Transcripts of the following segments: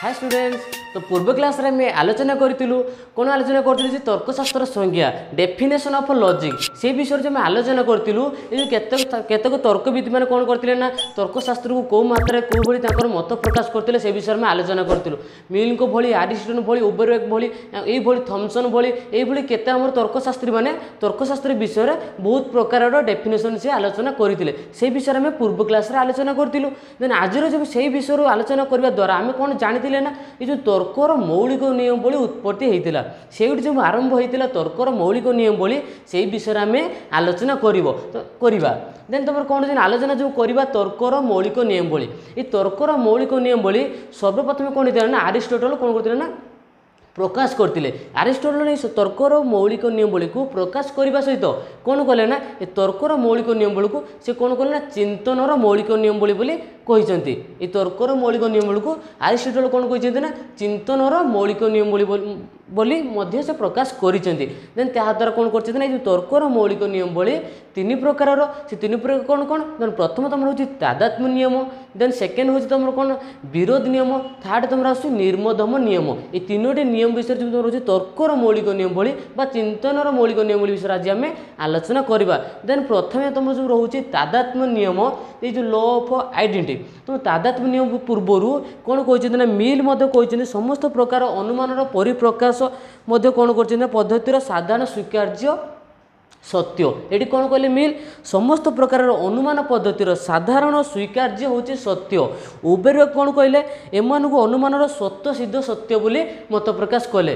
Hi students. তো পূর্ব ক্লাসে আমি আলোচনা করেছিলু কোণ আলোচনা করছিল যে তর্কশাস্ত্র সংজ্ঞা ডেফিনেসন অফ লজিক সে বিষয়ে আমি আলোচনা করছিল কিন্তু কেতক কেতক তর্কবিদ মানে কোণ করলে না তর্কশাস্ত্রক কেউ মাত্রায় কেউভাবে তাঁর মত প্রকাশ করলে সে বিষয়ে আমি আলোচনা করছিল মিলক ভি আরিস্টন ভি ওবেরওয়েক ভি এইভাবে থমসন ভি এইভাবে কেতে আমার তর্কশাস্ত্রী মানে তর্কশাস্ত্র বিষয়ে বহু প্রকারের ডেফিনেসন সে আলোচনা করে সেই বিষয়ে আমি পূর্ব ক্লাসে আলোচনা করছিল দেন আজর যে সেই বিষয়ে আলোচনা করা দ্বারা আমি কোণ জাঁলে না এই যে তর্ক ତର୍କର ମୌଳିକ ନିୟମ ବୋଲି ଉତ୍ପତ୍ତି ହୋଇଥିଲା ସେଇଠି ଯେଉଁ ଆରମ୍ଭ ହୋଇଥିଲା ତର୍କର ମୌଳିକ ନିୟମ ବୋଲି ସେଇ ବିଷୟରେ ଆମେ ଆଲୋଚନା କରିବ କରିବା ଦେନ୍ ତୁମର କ'ଣ ଯେ ଆଲୋଚନା ଯେଉଁ କରିବା ତର୍କର ମୌଳିକ ନିୟମ ବୋଲି ଏଇ ତର୍କର ମୌଳିକ ନିୟମ ବୋଲି ସର୍ବପ୍ରଥମେ କ'ଣ ହେଇଥିଲା ନା ଆରିଷ୍ଟୋଟଲ୍ କ'ଣ କରିଥିଲେ ନା প্রকাশ করে আরিষ্টটল এই তর্কর মৌলিক নিয়মবলীকে প্রকাশ করা সহিত কোণ কলে না এ তর্কর মৌলিক নিয়মবলীকে সে কোণ কলে না চিন্তনর মৌলিক নিয়মবলী বলে কিন্তু এই তর্কর মৌলিক নিয়মবলীকে আরিষ্টটল কোণ কিন্তু না চিন্তনর মৌলিক নিয়মবলী বলে মধ্যে সে প্রকাশ করেছেন দেন তাহাদ্বারা কোণ করছেন না এই যে তর্কর মৌলিক নিয়মবলী তিন প্রকারর সে তিন প্রকার কোণ কোণ দেন প্রথম তোমার হচ্ছে তাদাত্ম নিয়ম দেন সেকেন্ড হচ্ছে তোমার কোণ বিরোধ নিয়ম থার্ড তোমার আসছে নির্মধম নিয়ম এই তিনোটি নিয়ম ନିୟମ ବିଷୟରେ ଯେମିତି ରହୁଛି ତର୍କର ମୌଳିକ ନିୟମ ଭଳି ବା ଚିନ୍ତନର ମୌଳିକ ନିୟମ ଭଳି ବିଷୟରେ ଆଜି ଆମେ ଆଲୋଚନା କରିବା ଦେନ୍ ପ୍ରଥମେ ତୁମର ଯେଉଁ ରହୁଛି ତାଦାତ୍ମ ନିୟମ ଏଇ ଯେଉଁ ଲ ଅଫ୍ ଆଇଡେଣ୍ଟି ତେଣୁ ତାଦାତ୍ମ ନିୟମ ପୂର୍ବରୁ କ'ଣ କହିଛନ୍ତି ନା ମିଲ୍ ମଧ୍ୟ କହିଛନ୍ତି ସମସ୍ତ ପ୍ରକାର ଅନୁମାନର ପରିପ୍ରକାଶ ମଧ୍ୟ କ'ଣ କରିଛନ୍ତି ନା ପଦ୍ଧତିର ସାଧାରଣ ସ୍ୱୀକାର୍ଯ୍ୟ ସତ୍ୟ ଏଠି କ'ଣ କହିଲେ ମିଲ୍ ସମସ୍ତ ପ୍ରକାରର ଅନୁମାନ ପଦ୍ଧତିର ସାଧାରଣ ସ୍ୱୀକାର୍ଯ୍ୟ ହେଉଛି ସତ୍ୟ ଉବେର କ'ଣ କହିଲେ ଏମାନଙ୍କୁ ଅନୁମାନର ସତ୍ୟ ସିଦ୍ଧ ସତ୍ୟ ବୋଲି ମତ ପ୍ରକାଶ କଲେ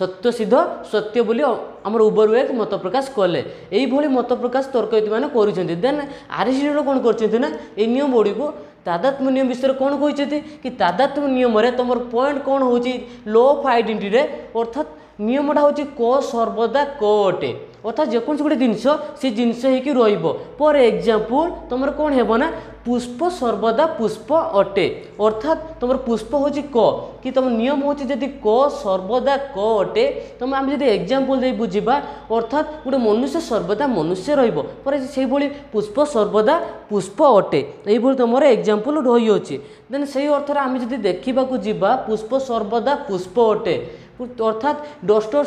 ସତ୍ୟ ସିଦ୍ଧ ସତ୍ୟ ବୋଲି ଆମର ଉବର ୱେକ୍ ମତ ପ୍ରକାଶ କଲେ ଏଇଭଳି ମତ ପ୍ରକାଶ ତର୍କୟତୀମାନେ କରୁଛନ୍ତି ଦେନ୍ ଆରିଷ୍ଟଲ କ'ଣ କରିଛନ୍ତି ନା ଏଇ ନିୟମ ଗୁଡ଼ିକୁ ତାଦାତ୍ମ ନିୟମ ବିଷୟରେ କ'ଣ କହିଛନ୍ତି କି ତାଦାତ୍ମ ନିୟମରେ ତୁମର ପଏଣ୍ଟ କ'ଣ ହେଉଛି ଲୋ ଅଫ୍ ଆଇଡ଼େଣ୍ଟିରେ ଅର୍ଥାତ୍ নিয়মটা হচ্ছে ক সর্বদা ক অটে অর্থাৎ যেকোনসি গোটে জিনিস সে জিনিস হয়েকি রহব পর এক্সাম্পল তোমার কোণ হব না পুষ্প সর্বদা পুষ্প অটে অর্থাৎ তোমার পুষ্প হচ্ছে ক কি তোমার নিয়ম হচ্ছে যদি ক সর্বদা ক অটে তোমার আমি যদি এক্সাম্পল দিয়ে বুঝবা অর্থাৎ গোটে মনুষ্য সর্বদা মনুষ্য রহব পরে সেইভাবে পুষ্প সর্বদা পুষ্প অটে এইভাবে তোমার এক্সাম্পল রহিଅଛି দেন সেই অর্থরে আমি যদি দেখা যা পুষ্প সর্বদা পুষ্প অটে ଅର୍ଥାତ୍ ଡଷ୍ଟର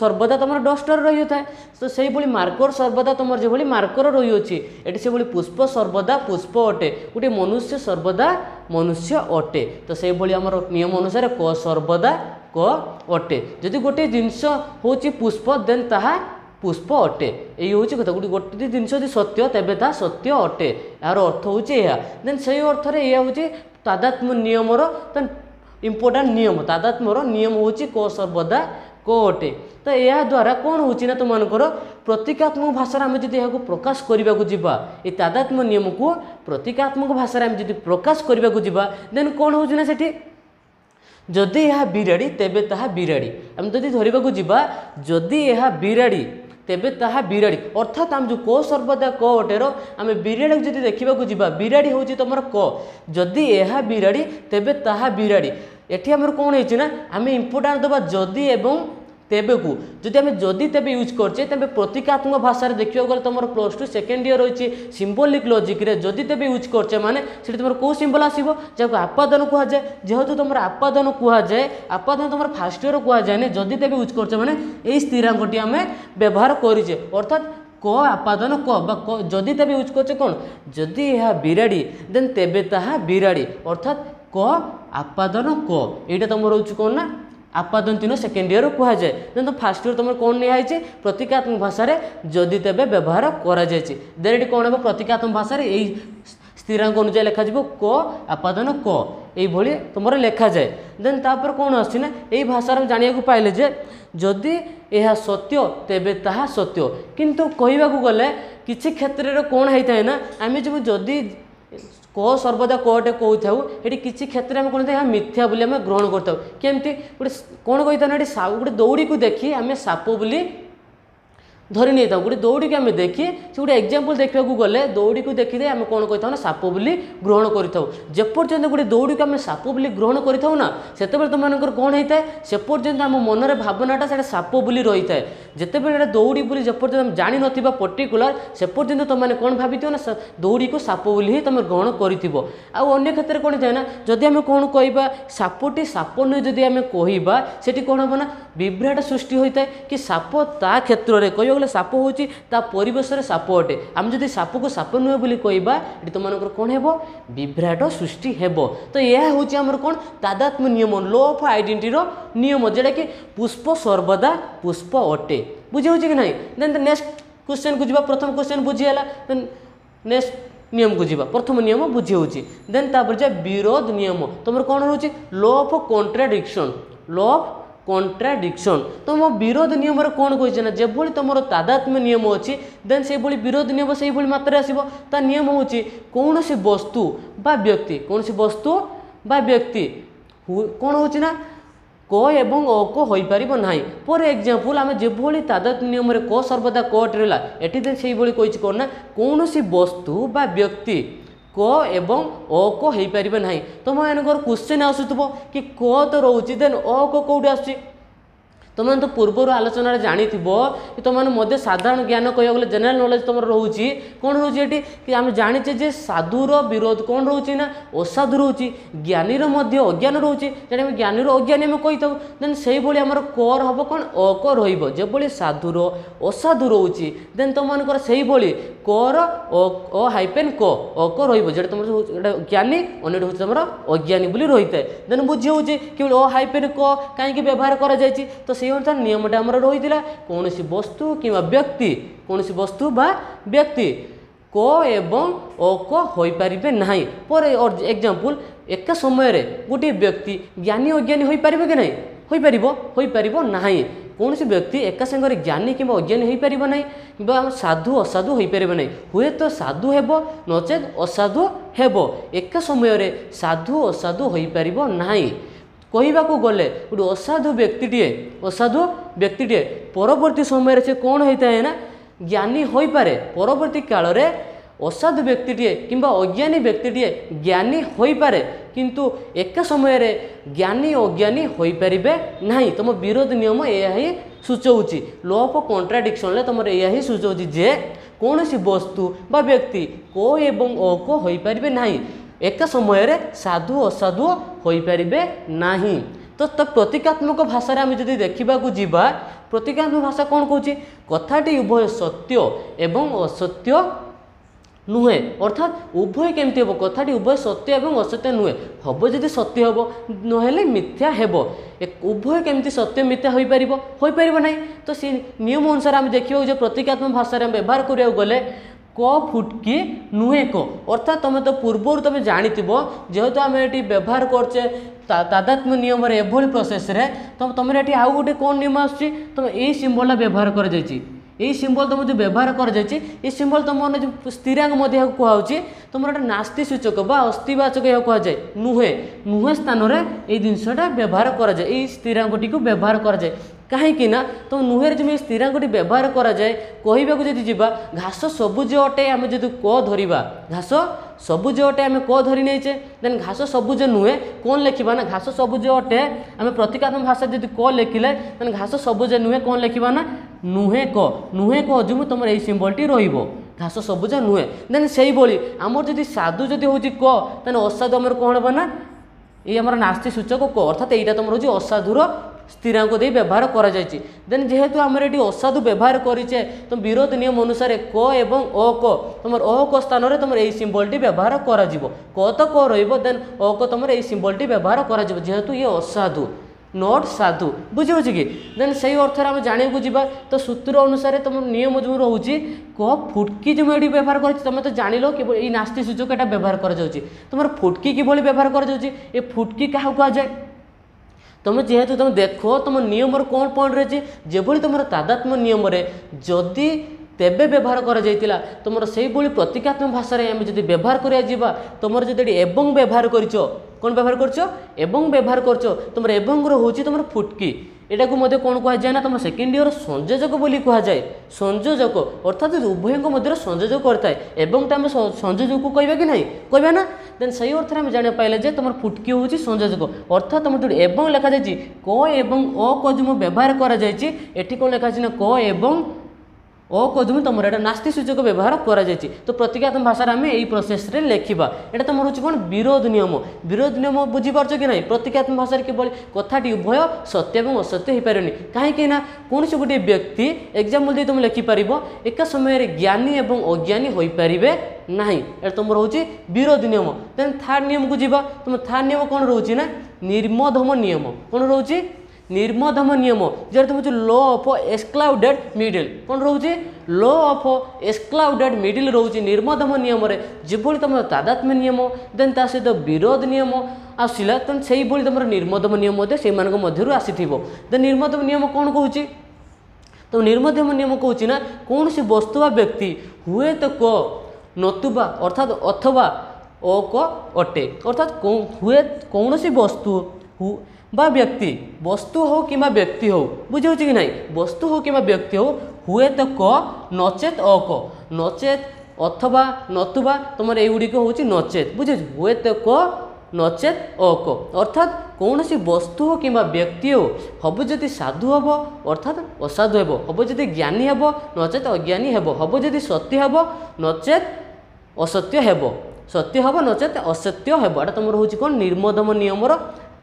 ସର୍ବଦା ତମର ଡଷ୍ଟର ରହିଥାଏ ତ ସେଇଭଳି ମାର୍କର ସର୍ବଦା ତମର ଯେଭଳି ମାର୍କର ରହିଅଛି ଏଠି ସେଭଳି ପୁଷ୍ପ ସର୍ବଦା ପୁଷ୍ପ ଅଟେ ଗୋଟିଏ ମନୁଷ୍ୟ ସର୍ବଦା ମନୁଷ୍ୟ ଅଟେ ତ ସେଇଭଳି ଆମର ନିୟମ ଅନୁସାରେ କ ସର୍ବଦା କ ଅଟେ ଯଦି ଗୋଟିଏ ଜିନିଷ ହେଉଛି ପୁଷ୍ପ ଦେନ୍ ତାହା ପୁষ্ପ ଅଟେ ଏଇ ହେଉଛି କଥା ଗୋଟେ ଗୋଟେ ଜିନିଷ ଯଦି ସତ୍ୟ ତେବେ ତାହା ସତ୍ୟ ଅଟେ ଏହାର ଅର୍ଥ ହେଉଛି ଏହା ଦେନ୍ ସେଇ ଅର୍ଥରେ ଏହା ହେଉଛି ତାଦାତ୍ମ୍ୟ ନିୟମର ଦେନ୍ ଇମ୍ପୋର୍ଟାଣ୍ଟ ନିୟମ ତାଦାତ୍ମ୍ୟର ନିୟମ ହେଉଛି କୋ ସର୍ବଦା କୋ ଅଟେ ତ ଏହାଦ୍ୱାରା କ'ଣ ହେଉଛି ନା ତୁମମାନଙ୍କର ପ୍ରତୀକାତ୍ମକ ଭାଷାରେ ଆମେ ଯଦି ଏହାକୁ ପ୍ରକାଶ କରିବାକୁ ଯିବା ଏ ତାଦାତ୍ମ୍ୟ ନିୟମକୁ ପ୍ରତୀକାତ୍ମକ ଭାଷାରେ ଆମେ ଯଦି ପ୍ରକାଶ କରିବାକୁ ଯିବା ଦେନ୍ କ'ଣ ହେଉଛି ନା ସେଠି ଯଦି ଏହା ବିରାଡ଼ି ତେବେ ତାହା ବିରାଡ଼ି ଆମେ ଯଦି ଧରିବାକୁ ଯିବା ଯଦି ଏହା ବିରାଡ଼ି ତେବେ ତାହା ବିରାଡ଼ି ଅର୍ଥାତ୍ ଆମେ ଯେଉଁ କ ସର୍ବଦା କ ଅଟେର ଆମେ ବିରାଡ଼ିକୁ ଯଦି ଦେଖିବାକୁ ଯିବା ବିରାଡ଼ି ହେଉଛି ତୁମର କ ଯଦି ଏହା ବିରାଡ଼ି ତେବେ ତାହା ବିରାଡ଼ି ଏଠି ଆମର କ'ଣ ହେଇଛି ନା ଆମେ ଇମ୍ପୋର୍ଟାନ୍ସ ଦେବା ଯଦି ଏବଂ তেবেকু যদি আমি যদি তেবে ইউজ করছে তেবে প্রতীকাত্মক ভাষায় দেখা গেলে তোমার প্লস টু সেকেন্ড ইয়র রয়েছে সিম্বলিক লজিক্রে যদি তেবে ইউজ করছে মানে সেটি তোমার কেউ সিম্বল আসব যাকে আপাদান কুহযায় যেহেতু তোমার আপাদান কুহযায় আপাদান তোমার ফার্স্ট ইয়র কুহযায় না যদি তেবে ইউজ করছে মানে এই স্থিরাঙ্কটি আমি ব্যবহার করিছে অর্থাৎ ক আপাদন ক বা যদি তেবে ইউজ করছে কোণ যদি এহা বিরাড়ি দেন তেবে তাহা বিরাড়ি অর্থাৎ ক আপাদন ক এইটা তোমার হচ্ছে কোণ না ଆପାଦନ୍ତୀନ ସେକେଣ୍ଡ ଇୟର୍ କୁହାଯାଏ କିନ୍ତୁ ଫାର୍ଷ୍ଟ ଇୟର୍ ତୁମର କ'ଣ ନିଆହେଇଛି ପ୍ରତୀକାତ୍ମକ ଭାଷାରେ ଯଦି ତେବେ ବ୍ୟବହାର କରାଯାଇଛି ଦେନ୍ ଏଠି କ'ଣ ହେବ ପ୍ରତୀକାତ୍ମକ ଭାଷାରେ ଏଇ ସ୍ଥିରାଙ୍କ ଅନୁଯାୟୀ ଲେଖାଯିବ କ ଆପାଦନ କ এইভাবে তোমার লেখা যায় দেন তাপরে কোণ আসছে না এই ভাষার আমি জাঁয়া পাইলে যে যদি ଏହା ସତ୍ୟ ତେବେ ତାହା ସତ୍ୟ କିନ୍ତୁ କହିବାକୁ ଗଲେ କିଛି କ୍ଷେତ୍ରରେ କ'ଣ ହେଇଥାଏ ନା ଆମେ ଯେଉଁ ଯଦି બો સર્વજ કોટે કોઉ થાઉ એટી કિસી ક્ષેત્ર મે કોન દે મિથ્યા બોલી મે ગ્રહણ કરતો કેમ કે કોણ કહી તને સાઉ ગડે દોડી કુ દેખી અમે સાપો બોલી ধরি নিয়ে থাও গোটে দৌড়িকে আমি দেখি ସେ ଗୋଟେ ଏକ୍ଜାମ୍ପଲ୍ ଦେଖିବାକୁ ଗଲେ ଦୌଡ଼ିକୁ ଦେଖିଦେଇ ଆମେ କ'ଣ କହିଥାଉ ନା ସାପ ବୋଲି ଗ୍ରହଣ କରିଥାଉ ଯେପର୍ଯ୍ୟନ୍ତ ଗୋଟେ ଦୌଡ଼ିକୁ ଆମେ ସାପ ବୋଲି ଗ୍ରହଣ କରିଥାଉ ନା ସେତେବେଳେ ତୁମମାନଙ୍କର କ'ଣ ହେଇଥାଏ ସେପର୍ଯ୍ୟନ୍ତ ଆମ ମନରେ ଭାବନାଟା ସେଇଟା ସାପ ବୋଲି ରହିଥାଏ ଯେତେବେଳେ ଏଇଟା ଦୌଡ଼ି ବୋଲି ଯେପର୍ଯ୍ୟନ୍ତ ଆମେ ଜାଣିନଥିବା ପର୍ଟିକୁଲାର ସେପର୍ଯ୍ୟନ୍ତ ତୁମମାନେ କ'ଣ ଭାବିଥିବ ନା ଦୌଡ଼ିକୁ ସାପ ବୋଲି ହିଁ ତୁମେ ଗ୍ରହଣ କରିଥିବ ଆଉ ଅନ୍ୟ କ୍ଷେତ୍ରରେ କ'ଣ ଥାଏ ନା ଯଦି ଆମେ କ'ଣ କହିବା ସାପଟି ସାପ ନୁହେଁ ଯଦି ଆମେ କହିବା ସେଠି କ'ଣ ହେବ ନା ବିଭ୍ରାଟ ସୃଷ୍ଟି ହୋଇଥାଏ କି ସାପ ତା କ୍ଷେତ୍ରରେ କହିବା যেতবে সাপ হচ্ছে তা পরিবেশের সাপ অটে আমি যদি সাপকে সাপ নুহে বলে কহবা এটি তোমার কোণ হব বিভ্রাট সৃষ্টি হব তো এ হচ্ছে আমার কোণ তাদাত্ম নিয়ম ল অফ আইডেন্টির নিয়ম যেটা কি পুষ্প সর্বদা পুষ্প অটে বুঝি হচ্ছে কি না দেন নেক্সট কোশ্চেন কু যা প্রথম কোশ্চেন বুঝিগাল দেন নেক্সট নিয়ম কু যা প্রথম নিয়ম বুঝি হচ্ছে দেন তাপরে যা বিরোধ নিয়ম তোমার কোণ হচ্ছে law of contradiction law of contradiction তো ମୋ ବିରୋଧ ନିୟମରେ କ'ଣ କହିଛି ନା ଯେଭଳି ତୁମର ତାଦାତ୍ମ୍ୟ ନିୟମ ଅଛି ଦେନ୍ ସେଭଳି ବିରୋଧ ନିୟମ ସେହିଭଳି ମାତ୍ରାରେ ଆସିବ ତା ନିୟମ ହେଉଛି କୌଣସି ବସ୍ତୁ ବା ବ୍ୟକ୍ତି କୌଣସି ବସ୍ତୁ ବା ବ୍ୟକ୍ତି କ'ଣ ହେଉଛି ନା ক এবং অ ক হইপারিব না ফর এক্সাম্পল আমি যেভাবে তাদাত নিয়মরে ক সর্বদা কট রা এটি সেইভাবে কইছি কোণ না কৌশি বস্তু বা ব্যক্তি କ ଏବଂ ଅ କ ହେଇପାରିବେ ନାହିଁ ତୁମ ଏମାନଙ୍କର କୋଶ୍ଚିନ୍ ଆସୁଥିବ କି କ ତ ରହୁଛି ଦେନ୍ ଅ କ କେଉଁଠି ଆସୁଛି ତୁମେ ତ ପୂର୍ବରୁ ଆଲୋଚନାରେ ଜାଣିଥିବ କି ତୁମମାନେ ମଧ୍ୟ ସାଧାରଣ ଜ୍ଞାନ କହିବାକୁ ଗଲେ ଜେନେରାଲ ନଲେଜ ତୁମର ରହୁଛି କ'ଣ ରହୁଛି ଏଠି କି ଆମେ ଜାଣିଛେ ଯେ ସାଧୁର ବିରୋଧ କ'ଣ ରହୁଛି ନା ଅସାଧୁ ରହୁଛି ଜ୍ଞାନୀର ମଧ୍ୟ ଅଜ୍ଞାନ ରହୁଛି ଯେଉଁଟା ଆମେ ଜ୍ଞାନୀର ଅଜ୍ଞାନୀ ଆମେ କହିଥାଉ ଦେନ୍ ସେଇଭଳି ଆମର କର ହେବ କ'ଣ ଅକ ରହିବ ଯେଭଳି ସାଧୁର ଅସାଧୁ ରହୁଛି ଦେନ୍ ତୁମମାନଙ୍କର ସେଇଭଳି କର ଅ ହାଇପେନ୍ କ ଅକ ରହିବ ଯେଉଁଟା ତୁମର ଯେଉଁଟା ଜ୍ଞାନୀ ଅନ୍ୟଟି ହେଉଛି ତୁମର ଅଜ୍ଞାନୀ ବୋଲି ରହିଥାଏ ଦେନ୍ ବୁଝି ହେଉଛି କି ଅ ହାଇପେନ୍ କ କାହିଁକି ବ୍ୟବହାର କରାଯାଇଛି ତ ସେଇ ସେହି ଅନୁସାରେ ନିୟମଟା ଆମର ରହିଥିଲା କୌଣସି ବସ୍ତୁ କିମ୍ବା ବ୍ୟକ୍ତି କୌଣସି ବସ୍ତୁ ବା ବ୍ୟକ୍ତି କ ଏବଂ ଅକ ହୋଇପାରିବେ ନାହିଁ ଫର୍ ଏକ୍ଜାମ୍ପଲ୍ ଏକା ସମୟରେ ଗୋଟିଏ ବ୍ୟକ୍ତି ଜ୍ଞାନୀ ଅଜ୍ଞାନୀ ହୋଇପାରିବେ କି ନାହିଁ ହୋଇପାରିବ ହୋଇପାରିବ ନାହିଁ କୌଣସି ବ୍ୟକ୍ତି ଏକା ସାଙ୍ଗରେ ଜ୍ଞାନୀ କିମ୍ବା ଅଜ୍ଞାନୀ ହୋଇପାରିବ ନାହିଁ କିମ୍ବା ସାଧୁ ଅସାଧୁ ହୋଇପାରିବ ନାହିଁ ହୁଏତ ସାଧୁ ହେବ ନଚେତ୍ ଅସାଧୁ ହେବ ଏକା ସମୟରେ ସାଧୁ ଅସାଧୁ ହୋଇପାରିବ ନାହିଁ କହିବାକୁ ଗଲେ ଗୋଟେ ଅସାଧୁ ବ୍ୟକ୍ତିଟିଏ ଅସାଧୁ ବ୍ୟକ୍ତିଟିଏ ପରବର୍ତ୍ତୀ ସମୟରେ ସେ କ'ଣ ହୋଇଥାଏ ନା ଜ୍ଞାନୀ ହୋଇପାରେ ପରବର୍ତ୍ତୀ କାଳରେ ଅସାଧୁ ବ୍ୟକ୍ତିଟିଏ କିମ୍ବା ଅଜ୍ଞାନୀ ବ୍ୟକ୍ତିଟିଏ ଜ୍ଞାନୀ ହୋଇପାରେ କିନ୍ତୁ ଏକା ସମୟରେ ଜ୍ଞାନୀ ଅଜ୍ଞାନୀ ହୋଇପାରିବେ ନାହିଁ ତୁମ ବିରୋଧ ନିୟମ ଏହା ହିଁ ସୂଚଉଛି ଲ ଅଫ୍ କଣ୍ଟ୍ରାଡିକ୍ସନରେ ତୁମର ଏହା ହିଁ ସୂଚଉଛି ଯେ କୌଣସି ବସ୍ତୁ ବା ବ୍ୟକ୍ତି କୋ ଏବଂ ଅ କୋ ହୋଇପାରିବେ ନାହିଁ ଏକା ସମୟରେ ସାଧୁ ଅସାଧୁ ହୋଇପାରିବେ ନାହିଁ ତ ତା ପ୍ରତୀକାତ୍ମକ ଭାଷାରେ ଆମେ ଯଦି ଦେଖିବାକୁ ଯିବା ପ୍ରତୀକାତ୍ମକ ଭାଷା କ'ଣ କହୁଛି କଥାଟି ଉଭୟ ସତ୍ୟ ଏବଂ ଅସତ୍ୟ ନୁହେଁ ଅର୍ଥାତ୍ ଉଭୟ କେମିତି ହେବ କଥାଟି ଉଭୟ ସତ୍ୟ ଏବଂ ଅସତ୍ୟ ନୁହେଁ ହେବ ଯଦି ସତ୍ୟ ହେବ ନହେଲେ ମିଥ୍ୟା ହେବ ଉଭୟ କେମିତି ସତ୍ୟ ମିଥ୍ୟା ହୋଇପାରିବ ହୋଇପାରିବ ନାହିଁ ତ ସେ ନିୟମ ଅନୁସାରେ ଆମେ ଦେଖିବାକୁ ଯେ ପ୍ରତୀକାତ୍ମକ ଭାଷାରେ ଆମେ ବ୍ୟବହାର କରିବାକୁ ଗଲେ କ ফুটকি নুহে ক অর্থাৎ তুমি তো পূর্বর তুমি জাঁথিব যেহেতু আমি এটি ব্যবহার করছে তাদাত্ম্য নিয়মের এভাবে প্রসেসরে তো তোমার এটি আউ গোটে কোন নিয়ম আসছে তুমি এই সিম্বলটা ব্যবহার করা যাই এই সিম্বল তুমি যে ব্যবহার করা যাই এই সিম্বল তোমার যে স্থিরাঙ্গ মধ্যে কুহাচ্ছে তোমার একটা নাস্তি সূচক বা অস্থিবাচক এ কুহযায় নুহে নুহে স্থানরে এই জিনিসটা ব্যবহার করা যায় এই স্ত্রীরাঙ্গটিকে ব্যবহার করা যায় କାହିଁକିନା ତ ନୁହେଁରେ ଯେମିତି ସ୍ଥିରାଙ୍ଗଟି ବ୍ୟବହାର କରାଯାଏ କହିବାକୁ ଯଦି ଯିବା ଘାସ ସବୁଜ ଅଟେ ଆମେ ଯଦି କ ଧରିବା ଘାସ ସବୁଜ ଅଟେ ଆମେ କ ଧରି ନେଇଛେ ଦେନ୍ ଘାସ ସବୁଜ ନୁହେଁ କ'ଣ ଲେଖିବା ନା ଘାସ ସବୁଜ ଅଟେ ଆମେ ପ୍ରତୀକାତ୍ମକ ଭାଷା ଯଦି କ ଲେଖିଲେ ଦେନ୍ ଘାସ ସବୁଜ ନୁହେଁ କ'ଣ ଲେଖିବା ନା ନୁହେଁ କ ନୁହେଁ କ ଯୋଗୁଁ ତୁମର ଏଇ ସିମ୍ବଲ୍ଟି ରହିବ ଘାସ ସବୁଜ ନୁହେଁ ଦେନ୍ ସେଇଭଳି ଆମର ଯଦି ସାଧୁ ଯଦି ହେଉଛି କ ତାହେଲେ ଅସାଧୁ ଆମର କ'ଣ ହେବ ନା এই আমার নাস্তি সূচক ক অর্থাৎ এইটা তোমার হচ্ছে অসাধুর ସ୍ଥିରାଙ୍କ ଦେଇ ବ୍ୟବହାର କରାଯାଇଛି ଦେନ୍ ଯେହେତୁ ଆମର ଏଠି ଅସାଧୁ ବ୍ୟବହାର କରିଛେ ତ ବିରୋଧ ନିୟମ ଅନୁସାରେ କ ଏବଂ ଅ କ ତୁମର ଅ କ ସ୍ଥାନରେ ତୁମର ଏହି ସିମ୍ବଲଟି ବ୍ୟବହାର କରାଯିବ କ ତ କ ରହିବ ଦେନ୍ ଅ କ ତୁମର ଏହି ସିମ୍ବଲଟି ବ୍ୟବହାର କରାଯିବ ଯେହେତୁ ଇଏ ଅସାଧୁ ନଟ୍ ସାଧୁ ବୁଝିହେଉଛି କି ଦେନ୍ ସେଇ ଅର୍ଥରେ ଆମେ ଜାଣିବାକୁ ଯିବା ତ ସୂତ୍ର ଅନୁସାରେ ତୁମ ନିୟମ ଯେଉଁ ରହୁଛି କହ ଫୁଟକି ଯେଉଁ ଏଠି ବ୍ୟବହାର କରିଛି ତୁମେ ତ ଜାଣିଲ କିଭଳି ଏଇ ନାସ୍ତି ସୂଚକ ଏଇଟା ବ୍ୟବହାର କରାଯାଉଛି ତୁମର ଫୁଟକି କିଭଳି ବ୍ୟବହାର କରାଯାଉଛି ଏ ଫୁଟକି କାହାକୁ କୁହାଯାଏ ତୁମେ ଯେହେତୁ ତୁମେ ଦେଖ ତୁମ ନିୟମର କ'ଣ ପଏଣ୍ଟ ରହିଛି ଯେଭଳି ତୁମର ତାଦାତ୍ମ ନିୟମରେ ଯଦି ତେବେ ବ୍ୟବହାର କରାଯାଇଥିଲା ତୁମର ସେଇଭଳି ପ୍ରତୀକାତ୍ମକ ଭାଷାରେ ଆମେ ଯଦି ବ୍ୟବହାର କରିବା ଯିବା ତୁମର ଯଦି ଏଠି ଏବଂ ବ୍ୟବହାର କରିଛ କ'ଣ ବ୍ୟବହାର କରିଛ ଏବଂ ବ୍ୟବହାର କରିଛ ତୁମର ଏବଂର ହେଉଛି ତୁମର ଫୁଟକି ଏଟାକୁ ମଧ୍ୟ କ'ଣ କୁହାଯାଏ ନା ତୁମର ସେକେଣ୍ଡ ଇୟର ସଂଯୋଜକ ବୋଲି କୁହାଯାଏ ସଂଯୋଜକ ଅର୍ଥାତ୍ ଉଭୟଙ୍କ ମଧ୍ୟରେ ସଂଯୋଜକ କରିଥାଏ ଏବଂଟା ଆମେ ସଂଯୋଜକକୁ କହିବା କି ନାହିଁ କହିବା ନା ଦେନ୍ ସେଇ ଅର୍ଥରେ ଆମେ ଜାଣିବାକୁ ପାଇଲେ ଯେ ତୁମର ଫୁଟକି ହେଉଛି ସଂଯୋଜକ ଅର୍ଥାତ୍ ତୁମର ଯେଉଁଠି ଏବଂ ଲେଖାଯାଇଛି କ ଏବଂ ଅ କ ଯେଉଁ ବ୍ୟବହାର କରାଯାଇଛି ଏଠି କ'ଣ ଲେଖାଯାଇଛି ନା କ ଏବଂ অকদমী তোমার এটা নাস্তি সূচক ব্যবহার করা যাই তো প্রতীকাত্মক ভাষার আমি এই প্রসেসরে লেখা এটা তোমার হচ্ছে কোণ বিরোধ নিয়ম বিরোধ নিয়ম বুঝিপারছ কি না প্রতীকাত্মক ভাষার কিভাবে কথাটি উভয় সত্য এবং অসত্য হয়েপারে কাহি না কোণী গোটি ব্যক্তি এক্সাম্পল দিয়ে তুমি লেখিপার একা সময়ের জ্ঞানী এবং অজ্ঞানী হয়েপারে না এটা তোমার হচ্ছে বিরোধ নিয়ম দেন থার্ড নিয়মকে যা তোমার থার্ড নিয়ম কোণ রয়েছে না নির্মধম নিয়ম কোণ রয়েছে ନିର୍ମଧମ ନିୟମ ଯେଉଁଟା ହେଉଛି ଲୋ ଅଫ୍ ଏସ୍କ୍ଲାଉଡେଡ୍ ମିଡିଲ୍ କ'ଣ ରହୁଛି ଲୋ ଅଫ୍ ଏସ୍କ୍ଲାଉଡେଡ୍ ମିଡିଲ୍ ରହୁଛି ନିର୍ମଧମ ନିୟମରେ ଯେଭଳି ତୁମର ତାଦାତ୍ମ୍ୟ ନିୟମ ଦେନ୍ ତା ସହିତ ବିରୋଧ ନିୟମ ଆସିଲା ତେଣୁ ସେଇଭଳି ତୁମର ନିର୍ମଧମ ନିୟମ ମଧ୍ୟ ସେଇମାନଙ୍କ ମଧ୍ୟରୁ ଆସିଥିବ ଦେନ୍ ନିର୍ମଧମ ନିୟମ କ'ଣ କହୁଛି ତ ନିର୍ମଧମ ନିୟମ କହୁଛି ନା କୌଣସି ବସ୍ତୁ ବା ବ୍ୟକ୍ତି ହୁଏତ କ ନତୁବା ଅର୍ଥାତ୍ ଅଥବା ଓ କ ଅଟେ ଅର୍ଥାତ୍ ହୁଏ କୌଣସି ବସ୍ତୁ বা ব্যক্তি বস্তু হো কিংবা ব্যক্তি হো বুঝে হচ্ছে কি নাই বস্তু হো কিংবা ব্যক্তি হো তো ক নচেত অক নচেত অথবা নতুবা তোমার এইগুড়িক হচ্ছে নচেত বুঝে হুয়ে তো ক নচেত অক অর্থাৎ কৌশি বস্তু হো কিংবা ব্যক্তি হো হব যদি সাধু হব অর্থাৎ অসাধু হব হব যদি জ্ঞানী হব নচেত অজ্ঞানী হব হব যদি সত্য হব নচেত অসত্য হব সত্য হব নচেত অসত্য হব এটা তোমার হচ্ছে কোণ নির্মদম নিয়মর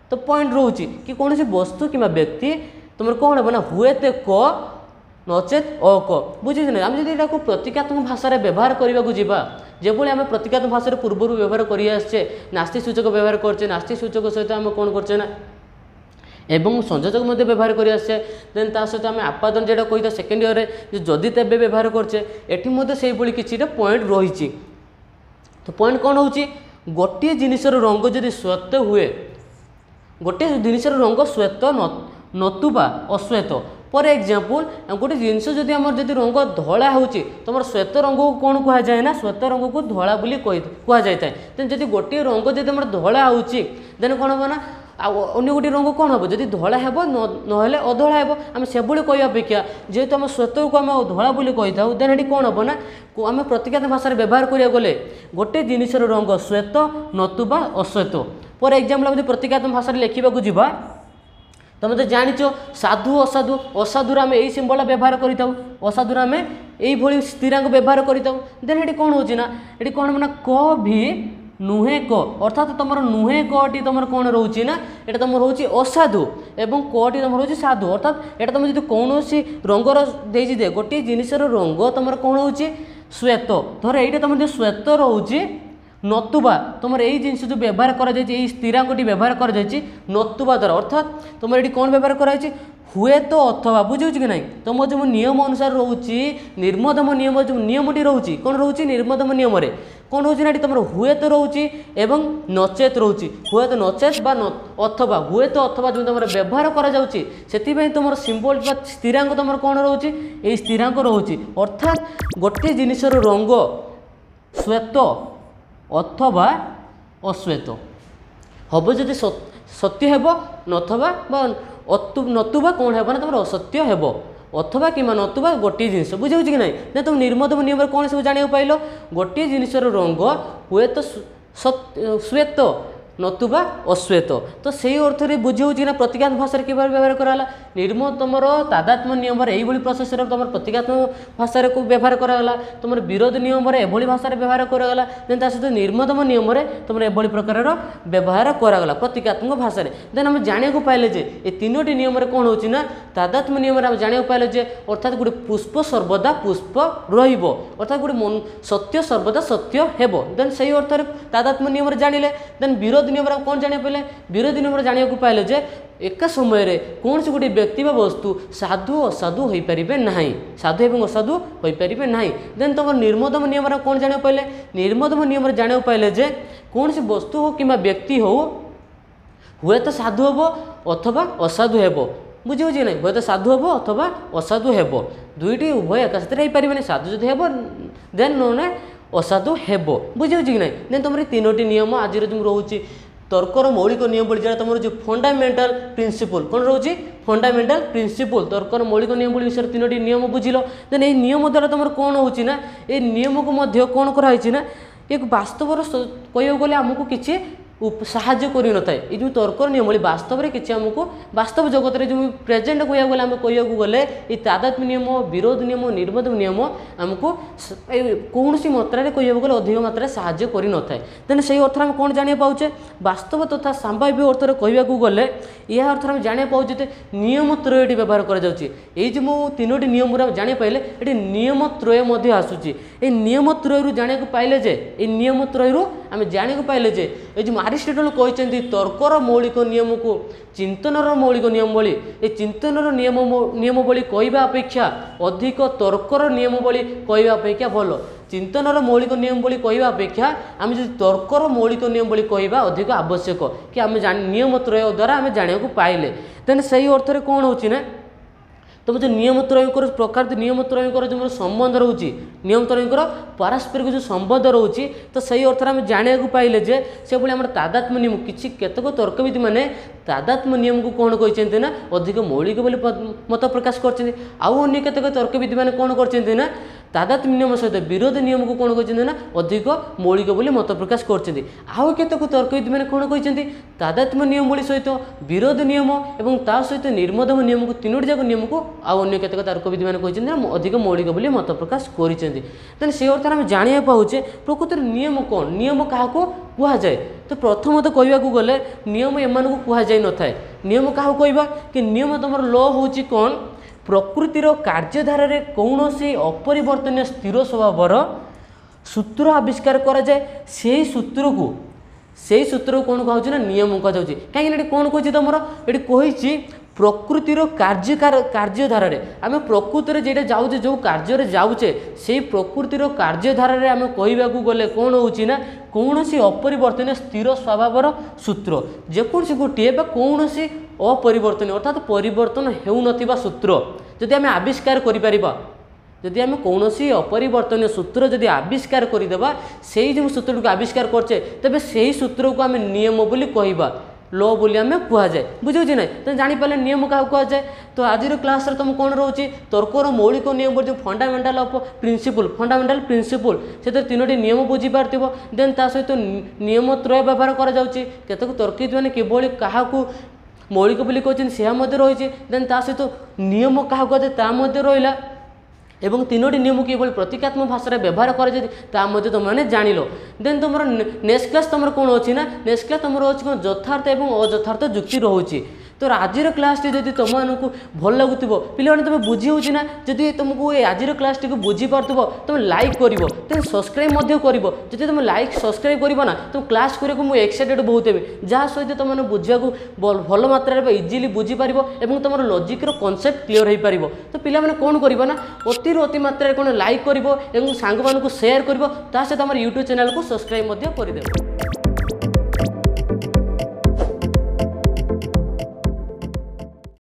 ତ ପଏଣ୍ଟ ରହୁଛି କି କୌଣସି ବସ୍ତୁ କିମ୍ବା ବ୍ୟକ୍ତି ତୁମର କ'ଣ ହେବ ନା ହୁଏତ କ ନଚେତ୍ ଅକ ବୁଝିଛ ନା ଆମେ ଯଦି ଏଟାକୁ ପ୍ରତିକାତ୍ମକ ଭାଷାରେ ବ୍ୟବହାର କରିବାକୁ ଯିବା যেভাবে আমি প্রতীকাত্মক ভাষার পূর্বর ব্যবহার করে আসছে নাস্তি সূচক ব্যবহার করছে নাস্তি সূচক সহিত আমি কোণ করছে না এবং সংযোজক মধ্যে ব্যবহার করে আসছে দেন তা সহ আমি আপাদন যেটা কই সেকেন্ড ইয়ারে যে যদি তেবে ব্যবহার করছে এটি মধ্যে সেইভাবে কিছুটা পয়েন্ট রয়েছে তো পয়েন্ট কোণ হচ্ছে গোটিয়ে জিনিসর রঙ যদি সত্য হুয়ে গোটে জিনিসের রঙ শ্বেত নতুবা অশ্বেত ফর এক্সাম্পল গোটে জিনিস যদি আমার যদি রঙ ধলা হচ্ছে তোমার শ্বেত রঙকে কোণ কুহযায়ে না শ্বেত রঙকে ধলা বলে কুহযাই থাকে দেন যদি গোটিয়ে রঙ যদি আমার ধলা হচ্ছে দেন কোণ হব না অন্য গোটি রঙ কোণ হব যদি ধলা হব নহলে অধলা হব আমি সেভাবে কই অপেক্ষা যেহেতু আমার শ্বেতকে আমি ধলা বলে কই থাকু দেন এটি কোণ হব না আমি প্রতীকাত ভাষার ব্যবহার করা গেলে গোটে জিনিসের রঙ শ্বেত নতুবা অশ্বেত ଫର୍ ଏକ୍ଜାମ୍ପଲ୍ ଆମେ ଯଦି ପ୍ରତୀକାତ୍ମକ ଭାଷାରେ ଲେଖିବାକୁ ଯିବା ତମେ ତ ଜାଣିଛ ସାଧୁ ଅସାଧୁ ଅସାଧୁର ଆମେ ଏଇ ସିମ୍ବଲ ବ୍ୟବହାର କରିଥାଉ ଅସାଧୁର ଆମେ ଏଇଭଳି ସ୍ଥିରାଙ୍ଗ ବ୍ୟବହାର କରିଥାଉ ଦେନ୍ ଏଠି କ'ଣ ହେଉଛି ନା ଏଠି କ'ଣ ମାନେ କ ଭି ନୁହେଁ କ ଅର୍ଥାତ୍ ତୁମର ନୁହେଁ କଟି ତୁମର କ'ଣ ରହୁଛି ନା ଏଇଟା ତୁମର ହେଉଛି ଅସାଧୁ ଏବଂ କଟି ତୁମର ହେଉଛି ସାଧୁ ଅର୍ଥାତ୍ ଏଇଟା ତୁମେ ଯଦି କୌଣସି ରଙ୍ଗର ଦେଇଛି ଦେ ଗୋଟିଏ ଜିନିଷର ରଙ୍ଗ ତୁମର କ'ଣ ହେଉଛି ଶ୍ୱେତ ଧର ଏଇଟା ତୁମର ଯେଉଁ ଶ୍ୱେତ ରହୁଛି নতুবা তোমার এই জিনিস যে ব্যবহার করা যাই এই স্থিরাঙ্গটি ব্যবহার করা যাই নতুবা দ্বারা অর্থাৎ তোমার এটি কোণ ব্যবহার করা হয়েছে হুয়ে তো অথবা বুঝিহচ্ছে কি না তোমার যে নিয়ম অনুসার রয়েছে নির্মদম নিয়ম যে নিয়মটি রয়েছে কোণ রয়েছে নির্মদম নিয়মরে কোণ রয়েছে না এটি তোমার হুয়ে তো রয়েছে এবং নচেত রয়েছে হুয়ে তো নচেত বা অথবা হুয়ে তো অথবা যে তোমার ব্যবহার করা যাচ্ছে সেপাই তোমার সিম্বল বা স্থিরাঙ্গ তোমার কোণ রয়েছে এই স্থিরাঙ্গ রয়েছে অর্থাৎ গোটি জিনিসের রঙ্গ শ্বেত অথবা অশ্বেত হব যদি সত্য হব নথবা বা নতুবা কোণ হব না তোমার অসত্য হব অথবা কিংবা নতুবা গোটিয়ে জিনিস বুঝাଉଛି কি না না তুমি নির্মদম নিয়মরে কোণ সব জাঁয়া পাইল গোটিয়ে জিনিসর রঙ হুয়েত শ্বেত নতুবা অশ্বেত তো সেই অর্থরে বুঝাଉଛି না প্রতীকাত্মক ভাষার কীভাবে ব্যবহার করা হল নির্ম তোমার তাদাত্ম নিয়মরে এইভাবে প্রসেসরে তোমার প্রতীকাত্মক ভাষার ব্যবহার করা হল তোমার বিরোধ নিয়মরে এভাবে ভাষার ব্যবহার করা হল দেন তা সহ নির্মতম নিয়মরে তোমার এভাবে প্রকারের ব্যবহার করা গলা প্রতীকাত্মক ভাষার দেন আমি জাঁয়া পাইলে যে এই তিনোটি নিয়মরে কোণ হচ্ছে না তাদাত্ম নিয়মরে আমি জাঁয়া পাইলে যে অর্থাৎ গোটে পুষ্প সর্বদা পুষ্প রহব অর্থাৎ গোটে সত্য সর্বদা সত্য হব দেন সেই অর্থরে তাদাত্ম নিয়মরে জাঁলে দেন বিরোধ ବିରୋଧୀ ନିୟମରେ କ'ଣ ଜାଣିବାକୁ ପାଇଲେ ବିରୋଧୀ ନିୟମରେ ଜାଣିବାକୁ ପାଇଲେ ଯେ ଏକା ସମୟରେ କୌଣସି ଗୋଟିଏ ବ୍ୟକ୍ତି ବା ବସ୍ତୁ ସାଧୁ ଅସାଧୁ ହୋଇପାରିବେ ନାହିଁ ସାଧୁ ଏବଂ ଅସାଧୁ ହୋଇପାରିବେ ନାହିଁ ଦେନ୍ ତୁମର ନିର୍ମୋଦମ ନିୟମରେ କ'ଣ ଜାଣିବାକୁ ପାଇଲେ ନିର୍ମୋଦମ ନିୟମରେ ଜାଣିବାକୁ ପାଇଲେ ଯେ କୌଣସି ବସ୍ତୁ ହେଉ କିମ୍ବା ବ୍ୟକ୍ତି ହେଉ ହୁଏତ ସାଧୁ ହେବ ଅଥବା ଅସାଧୁ ହେବ বুঝি হচ্ছে না হয়তো সাধু হব অথবা অসাধু হব দুইটি উভয় একসাথে হয়ে পারবে না সাধু যদি হব দেন নয় ଅସାଧୁ ହେବ ବୁଝିହେଉଛି କି ନାହିଁ ଦେନ୍ ତୁମର ତିନୋଟି ନିୟମ ଆଜିର ଯେଉଁ ରହୁଛି ତର୍କର ମୌଳିକ ନିୟମାବଳୀ ଯେଉଁଟା ତୁମର ଯେଉଁ ଫଣ୍ଡାମେଣ୍ଟାଲ ପ୍ରିନ୍ସିପଲ୍ କ'ଣ ରହୁଛି ଫଣ୍ଡାମେଣ୍ଟାଲ ପ୍ରିନ୍ସିପଲ୍ ତର୍କର ମୌଳିକ ନିୟମାବଳୀ ବିଷୟରେ ତିନୋଟି ନିୟମ ବୁଝିଲ ଦେନ୍ ଏହି ନିୟମ ଦ୍ୱାରା ତୁମର କ'ଣ ହେଉଛି ନା ଏ ନିୟମକୁ ମଧ୍ୟ କ'ଣ କରାହେଇଛି ନା ଏ ବାସ୍ତବର କହିବାକୁ ଗଲେ ଆମକୁ କିଛି ସାହାଯ୍ୟ କରିନଥାଏ ଏ ଯେଉଁ ତର୍କର ନିୟମାବଳୀ ବାସ୍ତବରେ କିଛି ଆମକୁ ବାସ୍ତବ ଜଗତରେ ଯେଉଁ ପ୍ରେଜେଣ୍ଟ କହିବାକୁ ଗଲେ ଆମେ କହିବାକୁ ଗଲେ ଏ ତାଦାତ୍ମ ନିୟମ ବିରୋଧ ନିୟମ ନିର୍ବୋଧ ନିୟମ ଆମକୁ କୌଣସି ମାତ୍ରାରେ କହିବାକୁ ଗଲେ ଅଧିକ ମାତ୍ରାରେ ସାହାଯ୍ୟ କରିନଥାଏ ଦେନ୍ ସେହି ଅର୍ଥରେ ଆମେ କ'ଣ ଜାଣିବାକୁ ପାଉଛେ ବାସ୍ତବ ତଥା ସମ୍ଭାବ୍ୟ ଅର୍ଥରେ କହିବାକୁ ଗଲେ ଏହା ଅର୍ଥରେ ଆମେ ଜାଣିବାକୁ ପାଉଛେ ଯେ ନିୟମ ତ୍ରୟଟି ବ୍ୟବହାର କରାଯାଉଛି ଏଇ ଯେଉଁ ମୁଁ ତିନୋଟି ନିୟମରୁ ଆମେ ଜାଣିପାରିଲେ ଏଠି ନିୟମ ତ୍ରୟ ମଧ୍ୟ ଆସୁଛି ଏ ନିୟମ ତ୍ରୟରୁ ଜାଣିବାକୁ ପାଇଲେ ଯେ ଏ ନିୟମ ତ୍ରୟରୁ ଆମେ ଜାଣିବାକୁ ପାଇଲେ ଯେ ଏ ଯେଉଁ ଆରିଷ୍ଟଟଲ କହିଛନ୍ତି ତର୍କର ମୌଳିକ ନିୟମକୁ ଚିନ୍ତନର ମୌଳିକ ନିୟମବଳୀ ଏ ଚିନ୍ତନର ନିୟମ ନିୟମବଳୀ କହିବା ଅପେକ୍ଷା ଅଧିକ ତର୍କର ନିୟମବଳୀ କହିବା ଅପେକ୍ଷା ଭଲ ଚିନ୍ତନର ମୌଳିକ ନିୟମବଳୀ କହିବା ଅପେକ୍ଷା ଆମେ ଯଦି ତର୍କର ମୌଳିକ ନିୟମବଳୀ କହିବା ଅଧିକ ଆବଶ୍ୟକ କି ଆମେ ନିୟମ ତ୍ରୟ ଦ୍ୱାରା ଆମେ ଜାଣିବାକୁ ପାଇଲେ ଦେନ୍ ସେହି ଅର୍ଥରେ କ'ଣ ହେଉଛି ନା ତେବେ ଯେଉଁ ନିୟମ ତ୍ରୟଙ୍କର ପ୍ରକାର ଯେଉଁ ନିୟମ ତ୍ରୟଙ୍କର ଯେଉଁ ସମ୍ବନ୍ଧ ରହୁଛି ନିୟମ ତ୍ରୟଙ୍କର ପାରସ୍ପରିକ ଯେଉଁ ସମ୍ବନ୍ଧ ରହୁଛି ତ ସେଇ ଅର୍ଥରେ ଆମେ ଜାଣିବାକୁ ପାଇଲେ ଯେ ସେଭଳି ଆମର ତାଦାତ୍ମ୍ୟ ନିୟମ କିଛି କେତେକ ତର୍କବିତ୍ମାନେ ତାଦାତ୍ମ୍ୟ ନିୟମକୁ କ'ଣ କହିଛନ୍ତି ନା ଅଧିକ ମୌଳିକ ବୋଲି ମତ ପ୍ରକାଶ କରିଛନ୍ତି ଆଉ ଅନ୍ୟ କେତେକ ତର୍କବିତ୍ମାନେ କ'ଣ କରିଛନ୍ତି ନା ତାଦାତ୍ମ ନିୟମ ସହିତ ବିରୋଧ ନିୟମକୁ କ'ଣ କହିଛନ୍ତି ନା ଅଧିକ ମୌଳିକ ବୋଲି ମତ ପ୍ରକାଶ କରିଛନ୍ତି ଆଉ କେତେକ ତର୍କବିତ୍ମାନେ କ'ଣ କହିଛନ୍ତି ତାଦାତ୍ମ ନିୟମାବଳୀ ସହିତ ବିରୋଧ ନିୟମ ଏବଂ ତା ସହିତ ନିର୍ମୋଧମ ନିୟମକୁ ତିନୋଟି ଯାକ ନିୟମକୁ ଆଉ ଅନ୍ୟ କେତେକ ତର୍କବିତ୍ମାନେ କହିଛନ୍ତି ନା ଅଧିକ ମୌଳିକ ବୋଲି ମତ ପ୍ରକାଶ କରିଛନ୍ତି ତେଣୁ ସେ ଅର୍ଥରେ ଆମେ ଜାଣିବାକୁ ପାଉଛେ ପ୍ରକୃତରେ ନିୟମ କ'ଣ ନିୟମ କାହାକୁ କୁହାଯାଏ ତ ପ୍ରଥମତଃ କହିବାକୁ ଗଲେ ନିୟମ ଏମାନଙ୍କୁ କୁହାଯାଇ ନଥାଏ ନିୟମ କାହାକୁ କହିବା କି ନିୟମ ତୁମର ଲ ହେଉଛି କ'ଣ ପ୍ରକୃତିର କାର୍ଯ୍ୟଧାରାରେ କୌଣସି ଅପରିବର୍ତ୍ତନୀୟ ସ୍ଥିର ସ୍ୱଭାବର ସୂତ୍ର ଆବିଷ୍କାର କରାଯାଏ ସେହି ସୂତ୍ରକୁ ସେହି ସୂତ୍ରକୁ କ'ଣ କୁହାଯାଉଛି ନା ନିୟମ କୁହାଯାଉଛି କାହିଁକିନା ଏଠି କ'ଣ କହୁଛି ତୁମର ଏଠି କହିଛି ପ୍ରକୃତିର କାର୍ଯ୍ୟ କାର୍ଯ୍ୟଧାରାରେ ଆମେ ପ୍ରକୃତିରେ ଯେଉଁଟା ଯାଉଛେ ଯେଉଁ କାର୍ଯ୍ୟରେ ଯାଉଛେ ସେଇ ପ୍ରକୃତିର କାର୍ଯ୍ୟଧାରାରେ ଆମେ କହିବାକୁ ଗଲେ କ'ଣ ହେଉଛି ନା କୌଣସି ଅପରିବର୍ତ୍ତନୀୟ ସ୍ଥିର ସ୍ୱଭାବର ସୂତ୍ର ଯେକୌଣସି ଗୋଟିଏ ବା କୌଣସି অপরিবর্তন অর্থাৎ পরিবর্তন হেউ নথিবা সূত্র যদি আমি আবিষ্কার পারিবা যদি আমি কৌশি অপরিবর্তনীয় সূত্র যদি আবিষ্কার দেবা সেই যে সূত্রটিকে আবিষ্কার করছে তবে সেই সূত্রকে আমি নিয়ম বলে কহবা ল বলে আমি কুহযায় বুঝুছি না তো জাঁপারে নিয়ম কাহু কুহযায় তো আজির ক্লাসের তুমি কোণ রয়েছে তর্কর মৌলিক নিয়ম যে fundamental of principle fundamental principle সেতে তিনোটি নিয়ম বুঝি বুঝিপারি দেন তা সহ নিয়ম ত্রয় ব্যবহার করা যাচ্ছে কেতক তর্কিত মানে কিভাবে কাহকু মৌলিক বলে କହିଛନ୍ତି সে রয়েছে দেন তা সহ নিয়ম ନିୟମ କାହାକୁ କୁହାଯାଏ ତା এবং তিনোটি নিয়ম কিভাবে প্রতীকাত্মক ভাষায় ব্যবহার করা যায় তা মধ্যে তোমাকে জাঁল দেন তোমার নেক্সট ক্লাস তোমার কোণ অনেক নেক্সট ক্লাস তোমার অছি যথার্থ এবং অযথার্থ যুক্তি রয়েছে ତ ଆଜିର କ୍ଲାସ୍ଟି ଯଦି ତୁମମାନଙ୍କୁ ଭଲ ଲାଗୁଥିବ ପିଲାମାନେ ତୁମେ ବୁଝି ହେଉଛି ନା ଯଦି ତୁମକୁ ଏ ଆଜିର କ୍ଲାସ୍ଟିକୁ ବୁଝିପାରୁଥିବ ତୁମେ ଲାଇକ୍ କରିବ ତେଣୁ ସବସ୍କ୍ରାଇବ୍ ମଧ୍ୟ କରିବ ଯଦି ତୁମେ ଲାଇକ୍ ସବସ୍କ୍ରାଇବ୍ କରିବ ନା ତୁମ କ୍ଲାସ୍ କରିବାକୁ ମୁଁ ଏକ୍ସାଇଟେଡ଼ ବହୁତ ହେବି ଯାହା ସହିତ ତୁମମାନେ ବୁଝିବାକୁ ଭଲ ମାତ୍ରାରେ ବା ଇଜିଲି ବୁଝିପାରିବ ଏବଂ ତୁମର ଲଜିକ୍ର କନସେପ୍ଟ କ୍ଲିଅର୍ ହୋଇପାରିବ ତ ପିଲାମାନେ କ'ଣ କରିବ ନା ଅତିରୁ ଅତି ମାତ୍ରାରେ କ'ଣ ଲାଇକ୍ କରିବ ଏବଂ ସାଙ୍ଗମାନଙ୍କୁ ସେୟାର କରିବ ତା ସହିତ ଆମର ୟୁଟ୍ୟୁବ୍ ଚ୍ୟାନେଲ୍କୁ ସବସ୍କ୍ରାଇବ୍ ମଧ୍ୟ କରିଦେବ